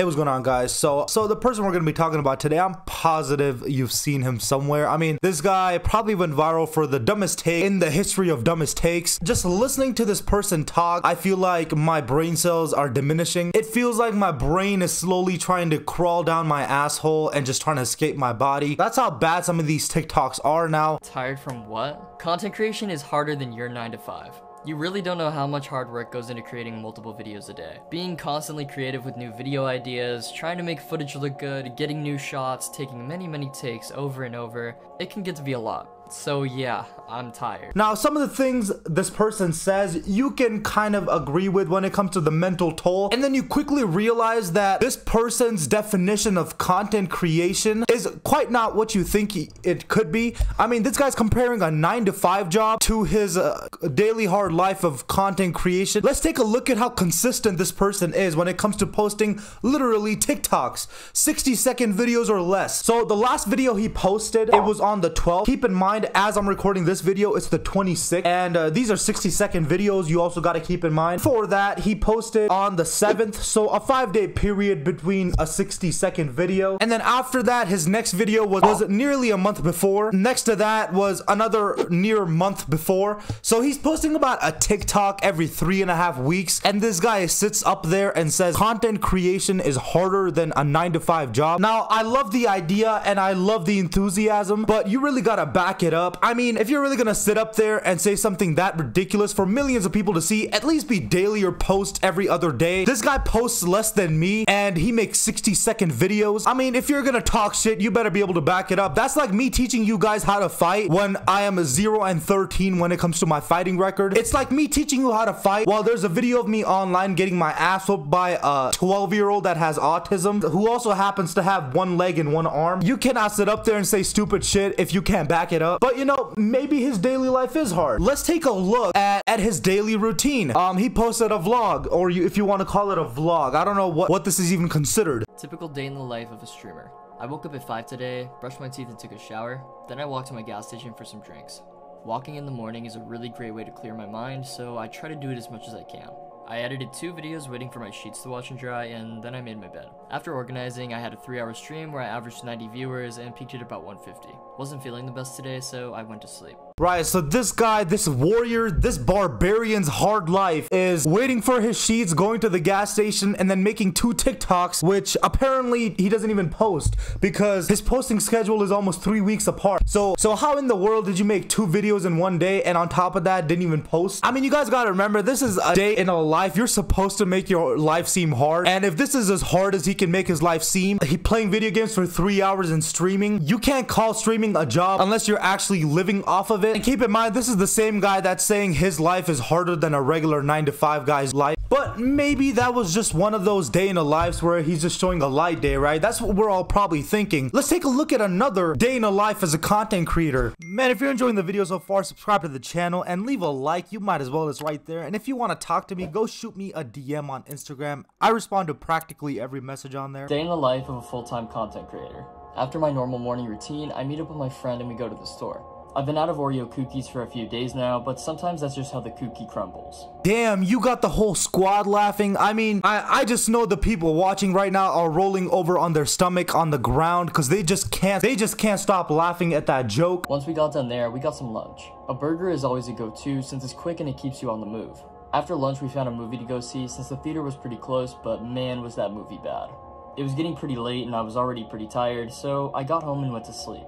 Hey, what's going on, guys? So, so the person we're gonna be talking about today, I'm positive you've seen him somewhere. I mean, this guy probably went viral for the dumbest take in the history of dumbest takes. Just listening to this person talk, I feel like my brain cells are diminishing. It feels like my brain is slowly trying to crawl down my asshole and just trying to escape my body. That's how bad some of these TikToks are now. Tired from what? Content creation is harder than your 9 to 5. You really don't know how much hard work goes into creating multiple videos a day. Being constantly creative with new video ideas, trying to make footage look good, getting new shots, taking many many takes over and over, it can get to be a lot. So yeah, I'm tired. Now, some of the things this person says, you can kind of agree with when it comes to the mental toll. And then you quickly realize that this person's definition of content creation is quite not what you think it could be. I mean, this guy's comparing a 9 to 5 job to his uh, daily hard life of content creation. Let's take a look at how consistent this person is when it comes to posting literally TikToks, 60 second videos or less. So the last video he posted, it was on the 12th. Keep in mind, as I'm recording this video, it's the 26th. And uh, these are 60 second videos. You also got to keep in mind. For that, he posted on the 7th. So a five day period between a 60 second video. And then after that, his next video was, was nearly a month before. Next to that was another near month before. So he's posting about a TikTok every three and a half weeks. And this guy sits up there and says content creation is harder than a nine to five job. Now, I love the idea and I love the enthusiasm, but you really got to back it up. I mean, if you're really gonna sit up there and say something that ridiculous for millions of people to see, at least be daily or post every other day. This guy posts less than me and he makes 60 second videos. I mean, if you're gonna talk shit, you better be able to back it up. That's like me teaching you guys how to fight when I am a 0 and 13 when it comes to my fighting record. It's like me teaching you how to fight while there's a video of me online getting my ass whooped by a 12 year old that has autism who also happens to have one leg and one arm. You cannot sit up there and say stupid shit if you can't back it up. But you know, maybe his daily life is hard. Let's take a look at, at his daily routine. Um, he posted a vlog, or you, if you want to call it a vlog. I don't know what, what this is even considered. Typical day in the life of a streamer. I woke up at 5 today, brushed my teeth and took a shower, then I walked to my gas station for some drinks. Walking in the morning is a really great way to clear my mind, so I try to do it as much as I can. I edited two videos waiting for my sheets to wash and dry, and then I made my bed. After organizing, I had a 3 hour stream where I averaged 90 viewers and peaked at about 150. Wasn't feeling the best today, so I went to sleep. Right, so this guy, this warrior, this barbarian's hard life is waiting for his sheets, going to the gas station, and then making two TikToks, which apparently he doesn't even post because his posting schedule is almost three weeks apart. So, so how in the world did you make two videos in one day and on top of that didn't even post? I mean, you guys gotta remember, this is a day in a life. You're supposed to make your life seem hard. And if this is as hard as he can make his life seem, he playing video games for three hours and streaming, you can't call streaming a job unless you're actually living off of it it. And keep in mind, this is the same guy that's saying his life is harder than a regular 9 to 5 guy's life. But maybe that was just one of those day in the lives where he's just showing a light day, right? That's what we're all probably thinking. Let's take a look at another day in the life as a content creator. Man, if you're enjoying the video so far, subscribe to the channel and leave a like. You might as well, it's right there. And if you want to talk to me, go shoot me a DM on Instagram. I respond to practically every message on there. Day in the life of a full-time content creator. After my normal morning routine, I meet up with my friend and we go to the store. I've been out of Oreo cookies for a few days now, but sometimes that's just how the cookie crumbles. Damn, you got the whole squad laughing. I mean, I, I just know the people watching right now are rolling over on their stomach on the ground because they just can't, they just can't stop laughing at that joke. Once we got done there, we got some lunch. A burger is always a go-to since it's quick and it keeps you on the move. After lunch, we found a movie to go see since the theater was pretty close, but man was that movie bad. It was getting pretty late and I was already pretty tired, so I got home and went to sleep.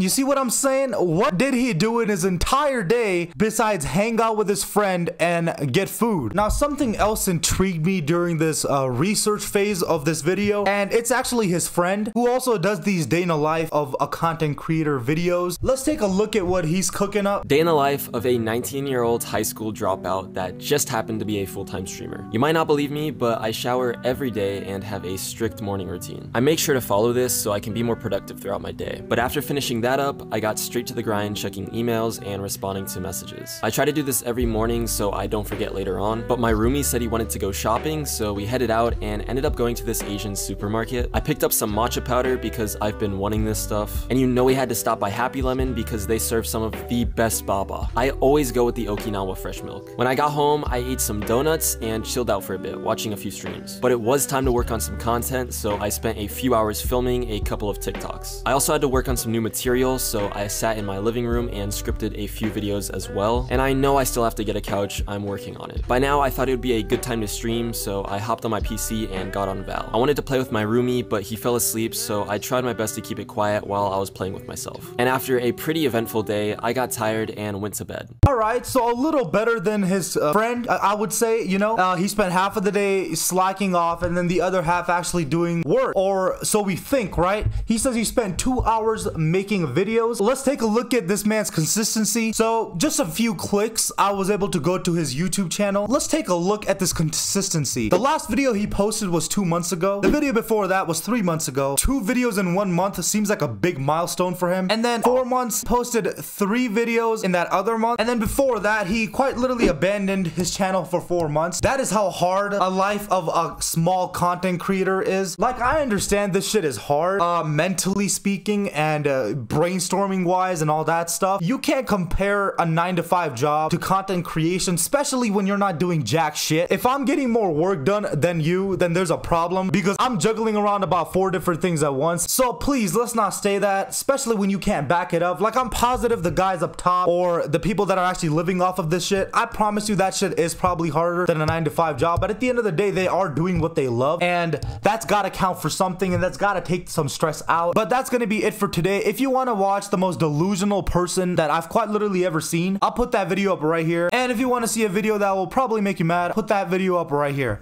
You see what I'm saying? What did he do in his entire day besides hang out with his friend and get food? Now, something else intrigued me during this uh, research phase of this video, and it's actually his friend who also does these day in the life of a content creator videos. Let's take a look at what he's cooking up. Day in the life of a 19-year-old high school dropout that just happened to be a full-time streamer. You might not believe me, but I shower every day and have a strict morning routine. I make sure to follow this so I can be more productive throughout my day. But after finishing that, that up, I got straight to the grind checking emails and responding to messages. I try to do this every morning so I don't forget later on, but my roomie said he wanted to go shopping, so we headed out and ended up going to this Asian supermarket. I picked up some matcha powder because I've been wanting this stuff, and you know we had to stop by Happy Lemon because they serve some of the best boba. I always go with the Okinawa fresh milk. When I got home, I ate some donuts and chilled out for a bit, watching a few streams. But it was time to work on some content, so I spent a few hours filming a couple of TikToks. I also had to work on some new material, so I sat in my living room and scripted a few videos as well. And I know I still have to get a couch, I'm working on it. By now, I thought it would be a good time to stream, so I hopped on my PC and got on Val. I wanted to play with my roomie, but he fell asleep, so I tried my best to keep it quiet while I was playing with myself. And after a pretty eventful day, I got tired and went to bed. Alright, so a little better than his uh, friend, I, I would say, you know? Uh, he spent half of the day slacking off and then the other half actually doing work. Or so we think, right? He says he spent two hours making videos. Let's take a look at this man's consistency. So just a few clicks, I was able to go to his YouTube channel. Let's take a look at this consistency. The last video he posted was two months ago. The video before that was three months ago. Two videos in one month seems like a big milestone for him. And then four months, posted three videos in that other month. And then before that, he quite literally abandoned his channel for four months. That is how hard a life of a small content creator is. Like, I understand this shit is hard, uh, mentally speaking and uh, brainstorming wise and all that stuff. You can't compare a nine to five job to content creation, especially when you're not doing jack shit. If I'm getting more work done than you, then there's a problem because I'm juggling around about four different things at once. So please, let's not say that, especially when you can't back it up. Like, I'm positive the guys up top or the people that are actually living off of this shit, I promise you that shit is probably harder than a nine to five job. But at the end of the day, they are doing what they love and that's gotta count for something and that's gotta take some stress out. But that's gonna be it for today. If you wanna watch the most delusional person that I've quite literally ever seen, I'll put that video up right here. And if you wanna see a video that will probably make you mad, put that video up right here.